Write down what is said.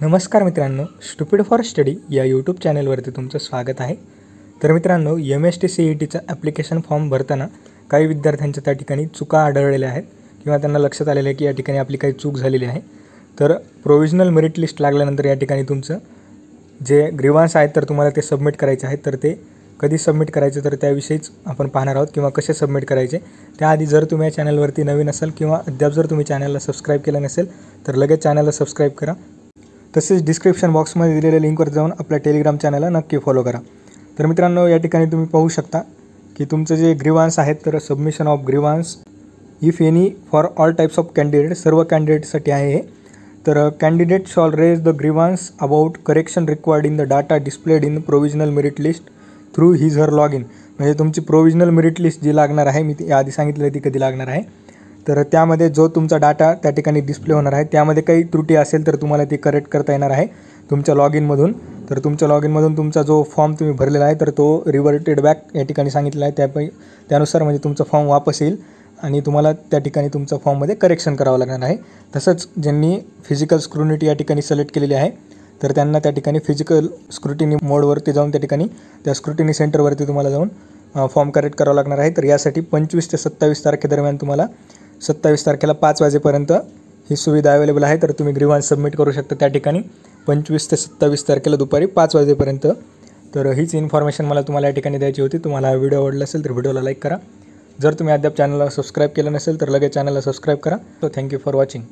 नमस्कार मित्रांनो stupid for study या यूट्यूब चॅनलवरती तुमचं स्वागत आहे. तर मित्रांनो M S T C E टीचा ॲप्लिकेशन फॉर्म भरताना काही विद्यार्थ्यांच्या त्या ठिकाणी चुका आढळलेल्या आहेत किंवा त्यांना लक्षात आलेलं आहे की या ठिकाणी आपली काही चूक झालेली आहे. तर प्रोविजनल मेरिट लिस्ट लागल्यानंतर या ठिकाणी तुमचं जे ग्रीवान्स आहेत तर तुम्हाला ते सबमिट करायचे आहेत. तर ते कधी सबमिट करायचे तर त्याविषयीच आपण पाहणार आहोत किंवा कसे सबमिट करायचे. त्याआधी जर तुम्ही या चॅनलवरती नवीन असाल किंवा अद्याप जर तुम्ही चॅनलला सबस्क्राईब केलं नसेल तर लगेच चॅनलला सबस्क्राईब करा. तसेच डिस्क्रिप्शन बॉक्समध्ये दिलेल्या लिंकवर जाऊन आपल्या टेलिग्राम चॅनलला नक्की फॉलो करा. तर मित्रांनो या ठिकाणी तुम्ही पाहू शकता की तुमचं जे ग्रीवान्स आहेत तर submission of grievance if any for all types of candidate सर्व कॅन्डिडेटसाठी आहे हे. तर candidate shall raise the grievance about correction required in the data displayed in provisional merit list through his her log in म्हणजे तुमची provisional merit list जी लागणार आहे मी ती आधी सांगितलं ती कधी लागणार आहे? तर त्यामध्ये जो तुमचा डाटा त्या ठिकाणी डिस्प्ले होणार आहे त्यामध्ये काही त्रुटी असेल तर तुम्हाला ती करेक्ट करता येणार आहे तुमच्या लॉग इनमधून तर तुमच्या लॉग इनमधून तुमचा जो फॉर्म तुम्ही भरलेला आहे तर तो रिवर्टेड बॅक या ठिकाणी सांगितला आहे. त्यापै त्यानुसार म्हणजे तुमचा फॉर्म वापस येईल आणि तुम्हाला त्या ठिकाणी तुमच्या फॉर्ममध्ये करेक्शन करावं लागणार आहे. तसंच ज्यांनी फिजिकल स्क्रुनिटी या ठिकाणी सिलेक्ट केलेली आहे तर त्यांना त्या ठिकाणी फिजिकल स्क्रुटिनी मोडवरती जाऊन त्या ठिकाणी त्या स्क्रुटिनी सेंटरवरती तुम्हाला जाऊन फॉर्म करेक्ट करावं लागणार आहे. तर यासाठी पंचवीस ते सत्तावीस तारखेदरम्यान तुम्हाला सत्तावीस तारखेला पाच वाजेपर्यंत ही सुविधा अवेलेबल आहे तर तुम्ही ग्रीवान्स सबमिट करू शकता त्या ठिकाणी. पंचवीस ते सत्तावीस तारखेला दुपारी पाच वाजेपर्यंत. तर हीच इन्फॉर्मेशन मला तुम्हाला या ठिकाणी द्यायची होती. तुम्हाला व्हिडिओ आवडला असेल तर व्हिडिओला लाईक करा. जर तुम्ही अद्याप चॅनलला सबस्क्राईब केलं नसेल तर लगेच चॅनलला सबस्क्राईब करा. तो थँक्यू फॉर वॉचिंग